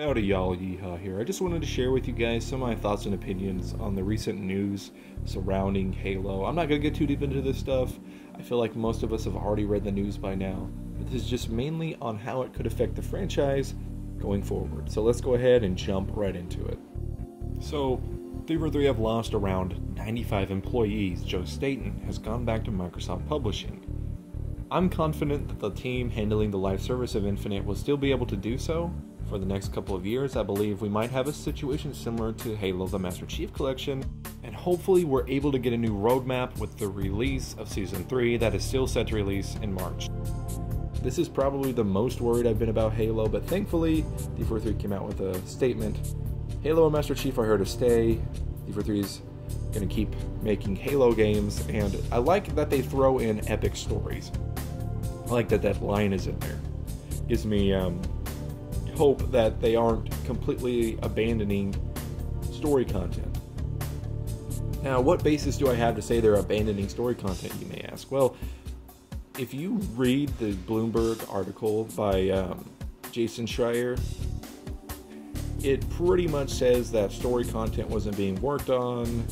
Howdy y'all, Yeehaw here. I just wanted to share with you guys some of my thoughts and opinions on the recent news surrounding Halo. I'm not going to get too deep into this stuff. I feel like most of us have already read the news by now. But this is just mainly on how it could affect the franchise going forward. So let's go ahead and jump right into it. So, 343 have lost around 95 employees. Joe Staten has gone back to Microsoft Publishing. I'm confident that the team handling the live service of Infinite will still be able to do so, for the next couple of years, I believe we might have a situation similar to Halo the Master Chief Collection, and hopefully we're able to get a new roadmap with the release of Season 3 that is still set to release in March. This is probably the most worried I've been about Halo, but thankfully, 343 came out with a statement. Halo and Master Chief are here to stay. 343 is going to keep making Halo games, and I like that they throw in epic stories. I like that that line is in there. Gives me um, hope that they aren't completely abandoning story content. Now, what basis do I have to say they're abandoning story content, you may ask? Well, if you read the Bloomberg article by um, Jason Schreier, it pretty much says that story content wasn't being worked on,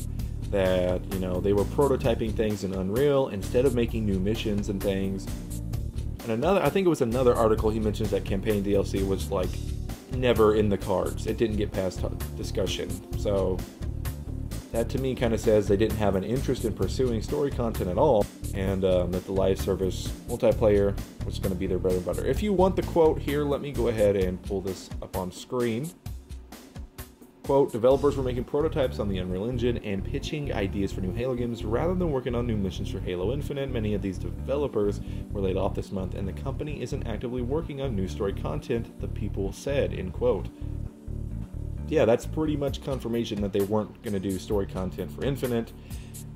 that, you know, they were prototyping things in Unreal instead of making new missions and things. And another, I think it was another article he mentions that campaign DLC was like never in the cards. It didn't get past discussion. So that to me kind of says they didn't have an interest in pursuing story content at all, and um, that the live service multiplayer was going to be their bread and butter. If you want the quote here, let me go ahead and pull this up on screen. Quote, developers were making prototypes on the Unreal Engine and pitching ideas for new Halo games rather than working on new missions for Halo Infinite. Many of these developers were laid off this month, and the company isn't actively working on new story content, the people said, end quote. Yeah, that's pretty much confirmation that they weren't going to do story content for Infinite.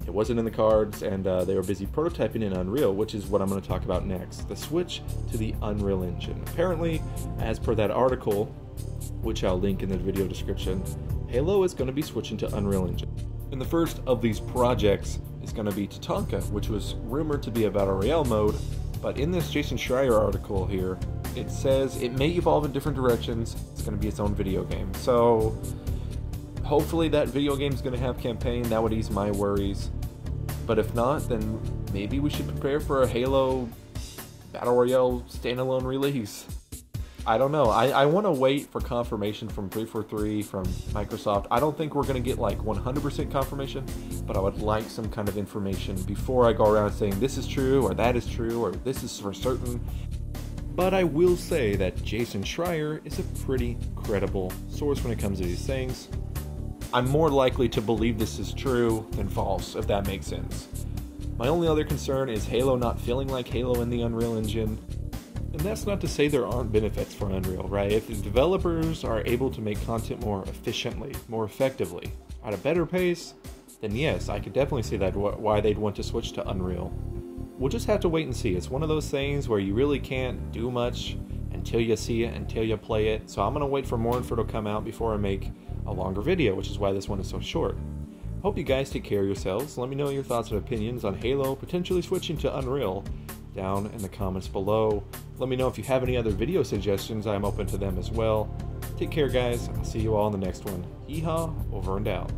It wasn't in the cards, and uh, they were busy prototyping in Unreal, which is what I'm going to talk about next the switch to the Unreal Engine. Apparently, as per that article, which I'll link in the video description, Halo is going to be switching to Unreal Engine. And the first of these projects is going to be Tatanka, which was rumored to be a Battle Royale mode, but in this Jason Schreier article here, it says it may evolve in different directions. It's going to be its own video game. So hopefully that video game is going to have campaign. That would ease my worries. But if not, then maybe we should prepare for a Halo Battle Royale standalone release. I don't know. I, I want to wait for confirmation from 343 from Microsoft. I don't think we're going to get like 100% confirmation, but I would like some kind of information before I go around saying this is true or that is true or this is for certain. But I will say that Jason Schreier is a pretty credible source when it comes to these things. I'm more likely to believe this is true than false, if that makes sense. My only other concern is Halo not feeling like Halo in the Unreal Engine. And that's not to say there aren't benefits for Unreal, right? If the developers are able to make content more efficiently, more effectively, at a better pace, then yes, I could definitely see that why they'd want to switch to Unreal. We'll just have to wait and see. It's one of those things where you really can't do much until you see it, until you play it. So I'm gonna wait for more info to come out before I make a longer video, which is why this one is so short. Hope you guys take care of yourselves. Let me know your thoughts and opinions on Halo potentially switching to Unreal down in the comments below. Let me know if you have any other video suggestions. I'm open to them as well. Take care, guys. I'll see you all in the next one. Yeehaw, over and out.